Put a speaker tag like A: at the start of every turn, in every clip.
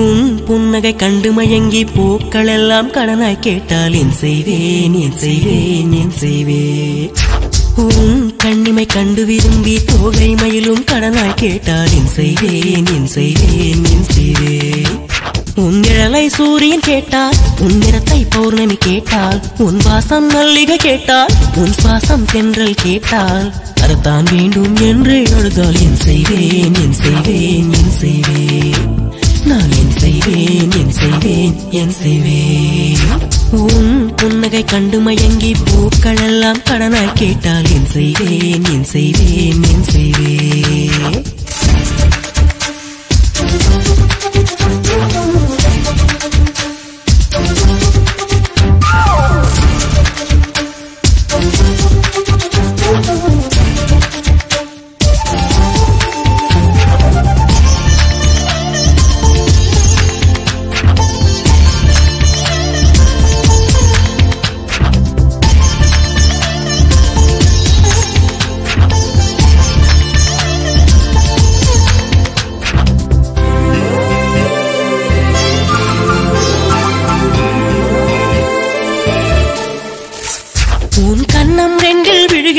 A: உன் புன்னகை கண்டு மயங்கி பூக்கள் எல்லாம் கடனாய் கேட்டால் என் செய்வேன் என் செய்வேன் என் செய்வேன். உன் கண்ணிமை கண்டு விரும்பி தோகை மயிலும் கடனாய் கேட்டால் என் செய்வேன் என் செய்வேன் என் செய்வேன். உன் நிழலை சூரியன் கேட்டால் உன் நிறத்தை பௌர்ணமி கேட்டால் உன் வாசம் மல்லிகை கேட்டால் உன் சுவாசம் தென்றல் கேட்டால் அதுதான் வேண்டும் என்று எழுதால் என் செய்வேன் என் செய்வேன் என் செய்வேன். நான் செய்வேன் என் செய்வேன் என் செய்வேன். உன் புன்னகை கண்டு மயங்கி பூக்கள் எல்லாம் கடனாய் கேட்டால் என் செய்வேன் என் செய்வேன் என் செய்வேன்.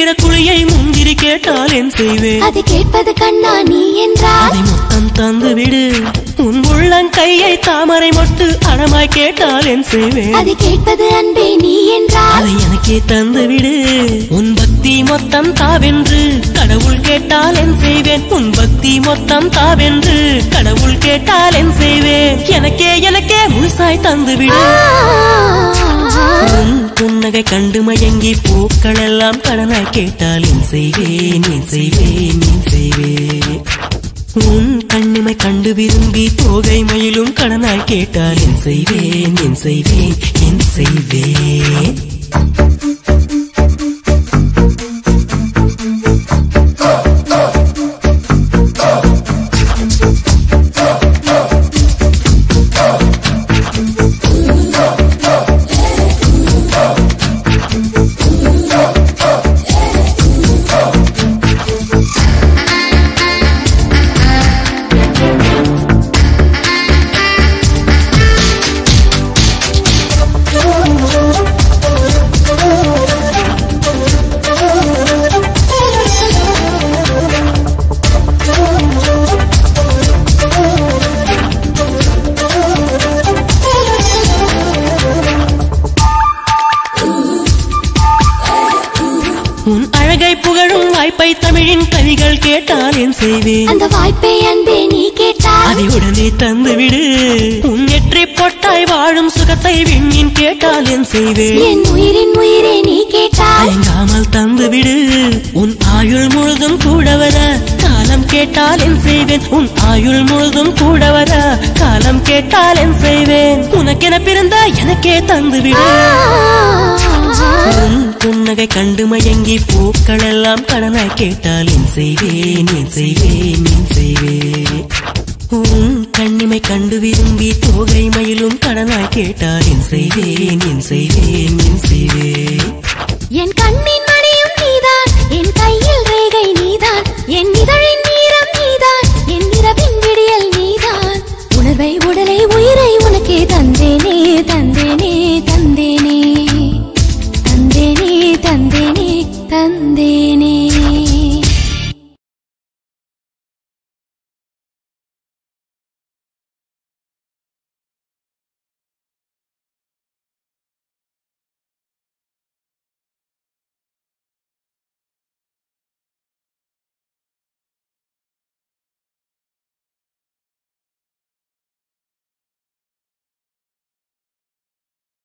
A: விழுகிற குழியை முந்திரி கேட்டால் என் செய்வேன்
B: அது கேட்பது கண்ணா நீ என்றால்
A: மொத்தம் தந்து விடு உன் உள்ளங்கையை தாமரை மொட்டு அடமாய் கேட்டால் என் செய்வேன் அது
B: கேட்பது அன்பே நீ என்றால் அதை
A: எனக்கே தந்து விடு உன் பக்தி மொத்தம் தாவென்று கடவுள் கேட்டால் என் செய்வேன். உன் பக்தி மொத்தம் தாவென்று கடவுள் கேட்டால் என் செய்வேன் எனக்கே எனக்கே முழுசாய் தந்து விடு உன் புன்னகை கண்டு மயங்கி பூக்கள் எல்லாம் கடனாய் கேட்டால் என் செய்வேன் என் செய்வேன் என் செய்வேன் உன் கண்ணிமை கண்டு விரும்பி தோகை மயிலும் கடனாய் கேட்டால் என் செய்வேன் என் செய்வேன் என் செய்வேன் உன் அழகை புகழும் வாய்ப்பை தமிழின் கவிகள் கேட்டால் என் செய்வேன்
B: அந்த வாய்ப்பை அன்பே நீ கேட்டால் அதை
A: உடனே தந்து விடு உன் நெற்றி பொட்டாய் வாழும் சுகத்தை விண்ணின் கேட்டால் என் செய்வேன்
B: என் உயிரின் உயிரே நீ கேட்டால்
A: தயங்காமல் தந்து விடு உன் ஆயுள் முழுதும் கூட வர காலம் கேட்டால் என் செய்வேன். உன் ஆயுள் முழுதும் கூட வர காலம் கேட்டால் என் செய்வேன். உனக்கென பிறந்த எனக்கே தந்து விடு உன் புன்னகை கண்டு மயங்கி பூக்கள் எல்லாம் கடனாய் கேட்டால் என் செய்வேன் என் செய்வேன் என் செய்வேன் உன் கண்ணிமை கண்டு விரும்பி தோகை மயிலும் கடனாய் கேட்டால் என் செய்வேன் என் செய்வேன் என் செய்வேன்
B: என் கண்ணின் மணியும் நீதான் என் கையில் ரேகை நீதான் என் இதழின் நீரம் நீதான் என் இரவின் விடியல் நீதான். உணர்வை the